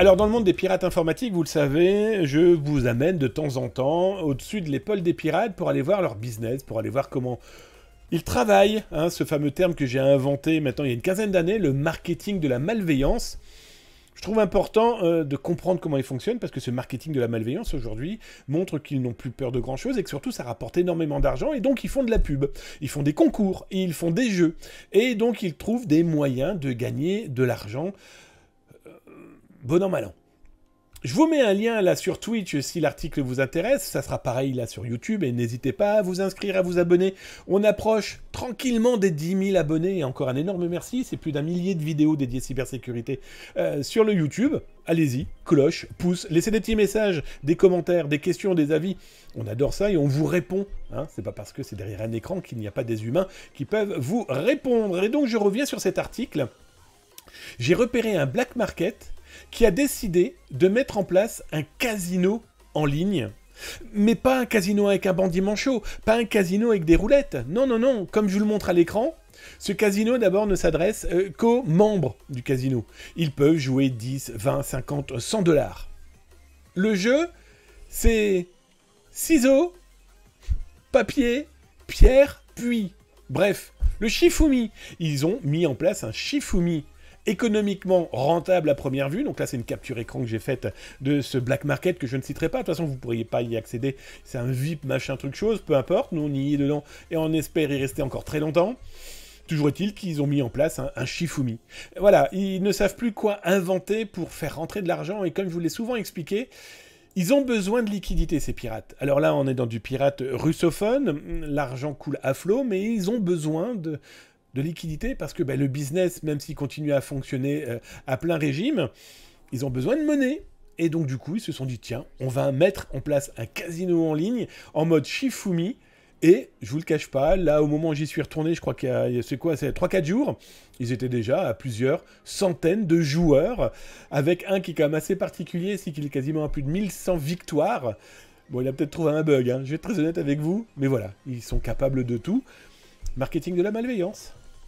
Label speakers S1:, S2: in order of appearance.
S1: Alors dans le monde des pirates informatiques, vous le savez, je vous amène de temps en temps au-dessus de l'épaule des pirates pour aller voir leur business, pour aller voir comment ils travaillent, hein, ce fameux terme que j'ai inventé maintenant il y a une quinzaine d'années, le marketing de la malveillance. Je trouve important euh, de comprendre comment il fonctionne parce que ce marketing de la malveillance aujourd'hui montre qu'ils n'ont plus peur de grand chose et que surtout ça rapporte énormément d'argent et donc ils font de la pub, ils font des concours, ils font des jeux et donc ils trouvent des moyens de gagner de l'argent bon an, mal an. Je vous mets un lien là sur Twitch si l'article vous intéresse. Ça sera pareil là sur YouTube. Et n'hésitez pas à vous inscrire, à vous abonner. On approche tranquillement des 10 000 abonnés. Et encore un énorme merci. C'est plus d'un millier de vidéos dédiées cybersécurité euh, sur le YouTube. Allez-y, cloche, pouce, laissez des petits messages, des commentaires, des questions, des avis. On adore ça et on vous répond. Hein. C'est pas parce que c'est derrière un écran qu'il n'y a pas des humains qui peuvent vous répondre. Et donc je reviens sur cet article. J'ai repéré un black market qui a décidé de mettre en place un casino en ligne. Mais pas un casino avec un bandit manchot, pas un casino avec des roulettes. Non, non, non, comme je vous le montre à l'écran, ce casino d'abord ne s'adresse euh, qu'aux membres du casino. Ils peuvent jouer 10, 20, 50, 100 dollars. Le jeu, c'est ciseaux, papier, pierre, puis. Bref, le Shifumi. Ils ont mis en place un Shifumi économiquement rentable à première vue. Donc là, c'est une capture écran que j'ai faite de ce black market que je ne citerai pas. De toute façon, vous ne pourriez pas y accéder. C'est un VIP, machin, truc chose, peu importe. Nous, on y est dedans et on espère y rester encore très longtemps. Toujours est-il qu'ils ont mis en place un, un, Shifumi. Voilà, ils ne savent plus quoi inventer pour faire rentrer de l'argent, et comme je vous l'ai souvent expliqué, ils ont besoin de liquidité, ces pirates. Alors là, on est dans du pirate russophone, l'argent coule à flot, mais ils ont besoin de, de liquidité parce que ben, le business, même s'il continue à fonctionner euh, à plein régime, ils ont besoin de monnaie. Et donc du coup, ils se sont dit, tiens, on va mettre en place un casino en ligne en mode Shifumi. Et je vous le cache pas, là au moment où j'y suis retourné, je crois qu'il y a, c'est quoi, c'est 3-4 jours, ils étaient déjà à plusieurs centaines de joueurs, avec un qui est quand même assez particulier, c'est qu'il est quasiment à plus de 1100 victoires. Bon, il a peut-être trouvé un bug, hein. je vais être très honnête avec vous, mais voilà, ils sont capables de tout. Marketing de la malveillance.